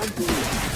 Unbelievable.